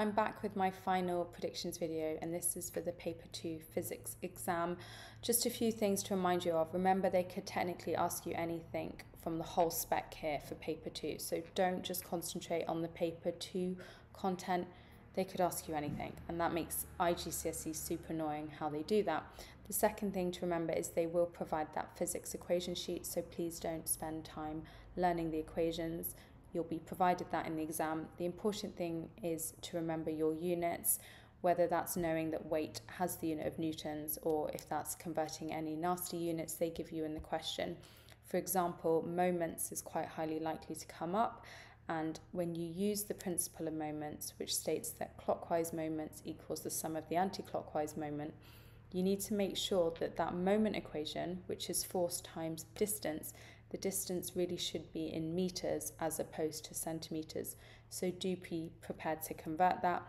I'm back with my final predictions video and this is for the paper 2 physics exam. Just a few things to remind you of. Remember they could technically ask you anything from the whole spec here for paper 2. So don't just concentrate on the paper 2 content. They could ask you anything and that makes IGCSE super annoying how they do that. The second thing to remember is they will provide that physics equation sheet so please don't spend time learning the equations You'll be provided that in the exam. The important thing is to remember your units, whether that's knowing that weight has the unit of newtons or if that's converting any nasty units they give you in the question. For example, moments is quite highly likely to come up and when you use the principle of moments, which states that clockwise moments equals the sum of the anti-clockwise moment, you need to make sure that that moment equation, which is force times distance, the distance really should be in meters as opposed to centimeters. So do be prepared to convert that.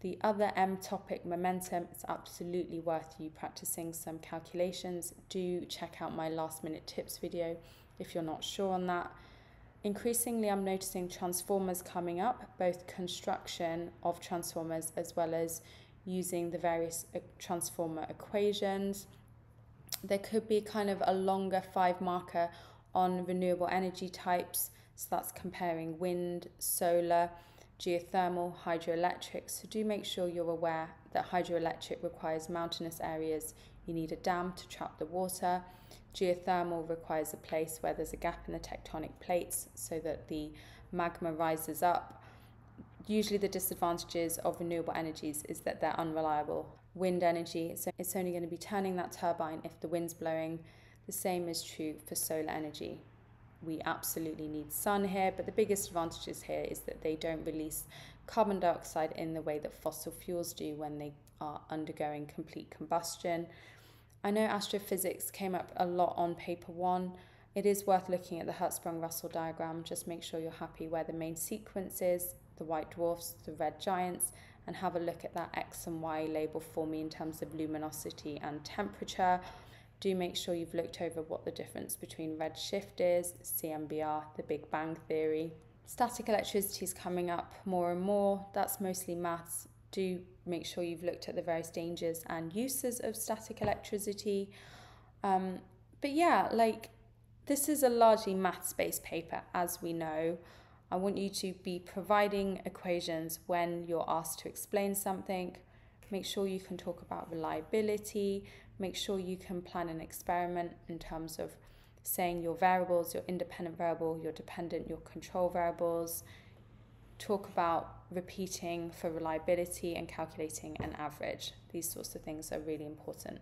The other M topic, momentum, it's absolutely worth you practicing some calculations. Do check out my last minute tips video if you're not sure on that. Increasingly, I'm noticing transformers coming up, both construction of transformers as well as using the various uh, transformer equations. There could be kind of a longer five marker on renewable energy types. So that's comparing wind, solar, geothermal, hydroelectric. So do make sure you're aware that hydroelectric requires mountainous areas. You need a dam to trap the water. Geothermal requires a place where there's a gap in the tectonic plates so that the magma rises up. Usually the disadvantages of renewable energies is that they're unreliable. Wind energy, so it's only going to be turning that turbine if the wind's blowing the same is true for solar energy. We absolutely need sun here, but the biggest advantages here is that they don't release carbon dioxide in the way that fossil fuels do when they are undergoing complete combustion. I know astrophysics came up a lot on paper one. It is worth looking at the Hertzsprung-Russell diagram. Just make sure you're happy where the main sequence is, the white dwarfs, the red giants, and have a look at that X and Y label for me in terms of luminosity and temperature do make sure you've looked over what the difference between redshift is, CMBR, the Big Bang Theory. Static electricity is coming up more and more. That's mostly maths. Do make sure you've looked at the various dangers and uses of static electricity. Um, but yeah, like this is a largely maths based paper, as we know. I want you to be providing equations when you're asked to explain something. Make sure you can talk about reliability, Make sure you can plan an experiment in terms of saying your variables, your independent variable, your dependent, your control variables. Talk about repeating for reliability and calculating an average. These sorts of things are really important.